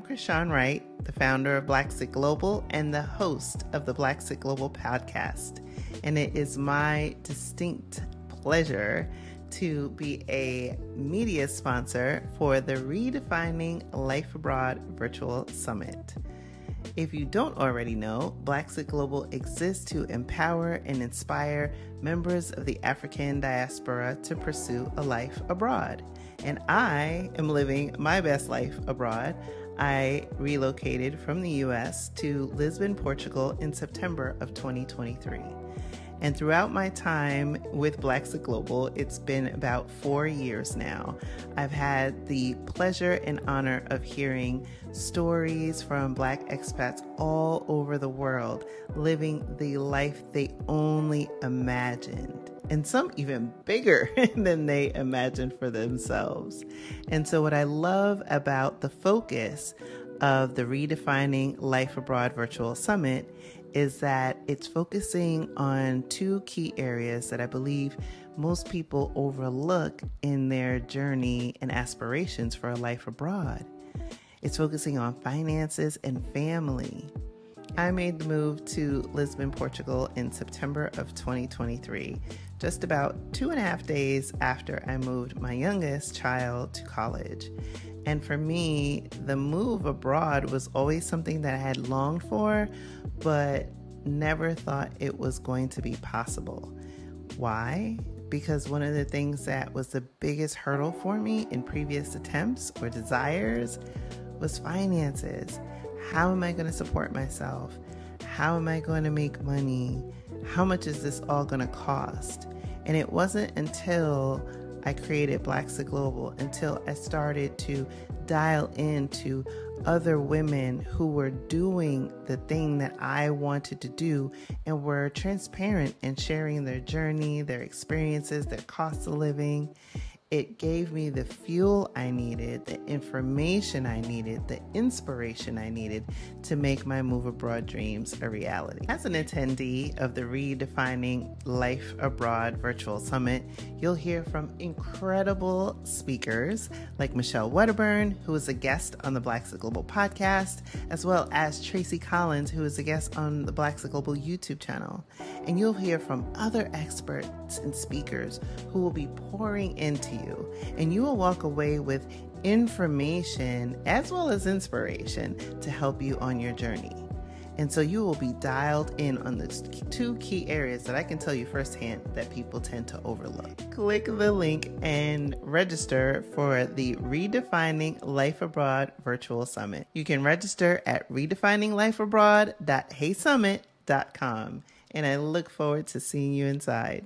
I'm Chrishan Wright, the founder of Blaxit Global and the host of the Blaxit Global podcast. And it is my distinct pleasure to be a media sponsor for the Redefining Life Abroad Virtual Summit. If you don't already know, Blaxit Global exists to empower and inspire members of the African diaspora to pursue a life abroad. And I am living my best life abroad. I relocated from the US to Lisbon, Portugal in September of 2023. And throughout my time with Blaxit Global, it's been about four years now. I've had the pleasure and honor of hearing stories from Black expats all over the world living the life they only imagined, and some even bigger than they imagined for themselves. And so, what I love about the focus of the Redefining Life Abroad Virtual Summit is that it's focusing on two key areas that I believe most people overlook in their journey and aspirations for a life abroad. It's focusing on finances and family. I made the move to Lisbon, Portugal in September of 2023, just about two and a half days after I moved my youngest child to college. And for me, the move abroad was always something that I had longed for, but never thought it was going to be possible. Why? Because one of the things that was the biggest hurdle for me in previous attempts or desires was finances. How am I going to support myself? How am I going to make money? How much is this all going to cost? And it wasn't until I created Blaxit Global until I started to dial into other women who were doing the thing that I wanted to do and were transparent and sharing their journey, their experiences, their cost of living it gave me the fuel I needed, the information I needed, the inspiration I needed to make my move abroad dreams a reality. As an attendee of the Redefining Life Abroad Virtual Summit, you'll hear from incredible speakers like Michelle Wedderburn, who is a guest on the Blaxit Global podcast, as well as Tracy Collins, who is a guest on the Blaxit Global YouTube channel. And you'll hear from other experts and speakers who will be pouring into you, and you will walk away with information as well as inspiration to help you on your journey. And so you will be dialed in on the two key areas that I can tell you firsthand that people tend to overlook. Click the link and register for the Redefining Life Abroad Virtual Summit. You can register at redefininglifeabroad.heysummit.com. And I look forward to seeing you inside.